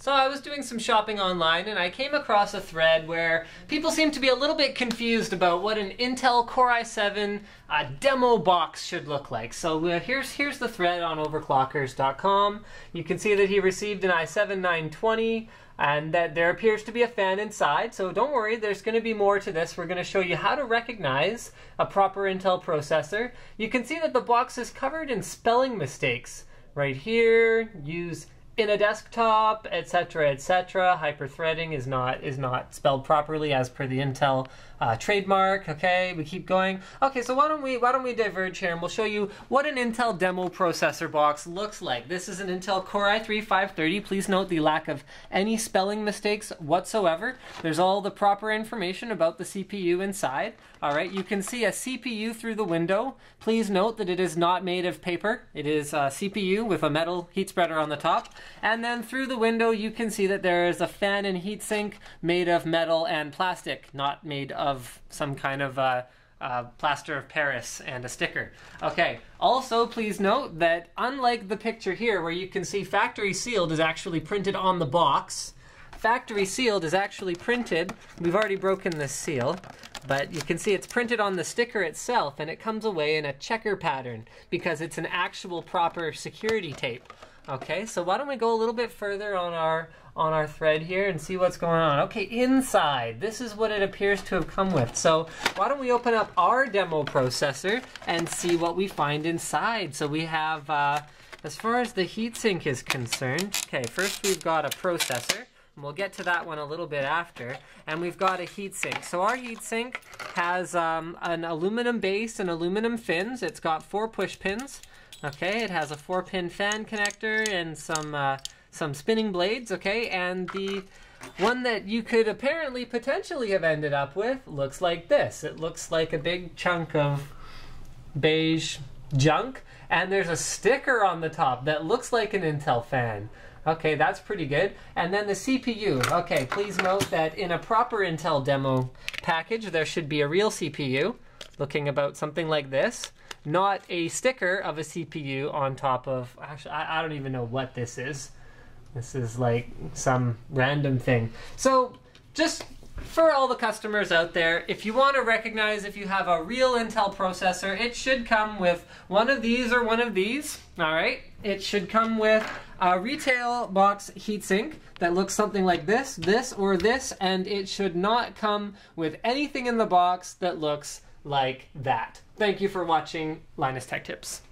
So I was doing some shopping online and I came across a thread where people seem to be a little bit confused about what an Intel Core i7 uh, demo box should look like. So uh, here's here's the thread on overclockers.com. You can see that he received an i7 920 and that there appears to be a fan inside. So don't worry, there's going to be more to this. We're going to show you how to recognize a proper Intel processor. You can see that the box is covered in spelling mistakes. Right here, use in a desktop, etc., etc. Hyperthreading is not is not spelled properly as per the Intel uh, trademark. Okay, we keep going. Okay, so why don't we why don't we diverge here and we'll show you what an Intel demo processor box looks like. This is an Intel Core i3 530. Please note the lack of any spelling mistakes whatsoever. There's all the proper information about the CPU inside. All right, you can see a CPU through the window. Please note that it is not made of paper. It is a CPU with a metal heat spreader on the top. And then through the window, you can see that there is a fan and heatsink made of metal and plastic, not made of some kind of uh, uh, plaster of Paris and a sticker. Okay, also please note that unlike the picture here where you can see factory sealed is actually printed on the box, factory sealed is actually printed, we've already broken this seal, but you can see it's printed on the sticker itself and it comes away in a checker pattern because it's an actual proper security tape. Okay, so why don't we go a little bit further on our on our thread here and see what's going on. Okay, inside, this is what it appears to have come with. So why don't we open up our demo processor and see what we find inside. So we have, uh, as far as the heatsink is concerned, okay, first we've got a processor. And we'll get to that one a little bit after. And we've got a heatsink. So our heatsink has um, an aluminum base and aluminum fins. It's got four push pins. Okay, it has a four pin fan connector and some uh, some spinning blades. Okay, and the one that you could apparently potentially have ended up with looks like this. It looks like a big chunk of beige junk, and there's a sticker on the top that looks like an Intel fan. Okay, that's pretty good. And then the CPU. Okay, please note that in a proper Intel demo package, there should be a real CPU looking about something like this, not a sticker of a CPU on top of, actually, I, I don't even know what this is. This is like some random thing. So just for all the customers out there, if you want to recognize if you have a real Intel processor, it should come with one of these or one of these. All right, it should come with a retail box heatsink that looks something like this, this, or this, and it should not come with anything in the box that looks like that. Thank you for watching Linus Tech Tips.